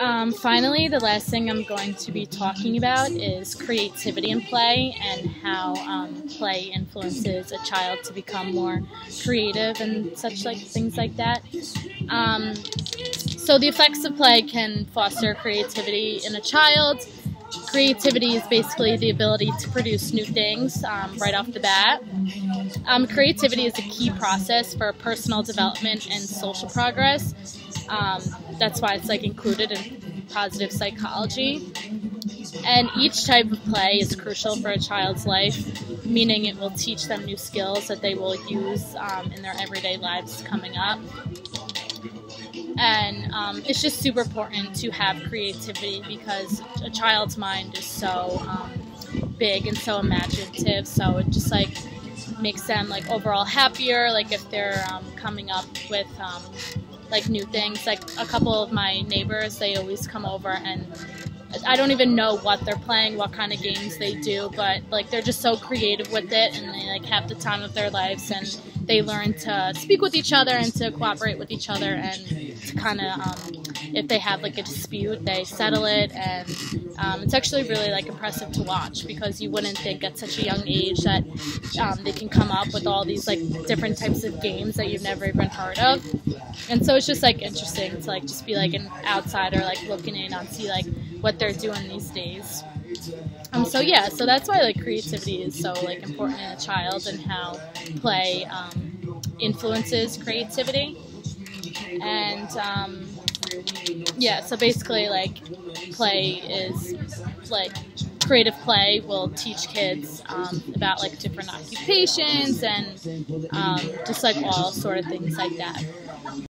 Um, finally, the last thing I'm going to be talking about is creativity in play and how um, play influences a child to become more creative and such like things like that. Um, so the effects of play can foster creativity in a child. Creativity is basically the ability to produce new things um, right off the bat. Um, creativity is a key process for personal development and social progress. Um, that's why it's like included in positive psychology. And each type of play is crucial for a child's life, meaning it will teach them new skills that they will use um, in their everyday lives coming up. And um, it's just super important to have creativity because a child's mind is so um, big and so imaginative. So it just like makes them like overall happier. Like if they're um, coming up with um, like new things. Like a couple of my neighbors, they always come over and I don't even know what they're playing, what kind of games they do, but like they're just so creative with it and they like have the time of their lives and they learn to speak with each other and to cooperate with each other and to kind of um, if they have like a dispute they settle it and um, it's actually really like impressive to watch because you wouldn't think at such a young age that um, they can come up with all these like different types of games that you've never even heard of and so it's just like interesting to like just be like an outsider like looking in on see like what they're doing these days um, so yeah, so that's why like creativity is so like important in a child and how play um, influences creativity. And um, yeah, so basically like play is like creative play will teach kids um, about like different occupations and um, just like all sort of things like that.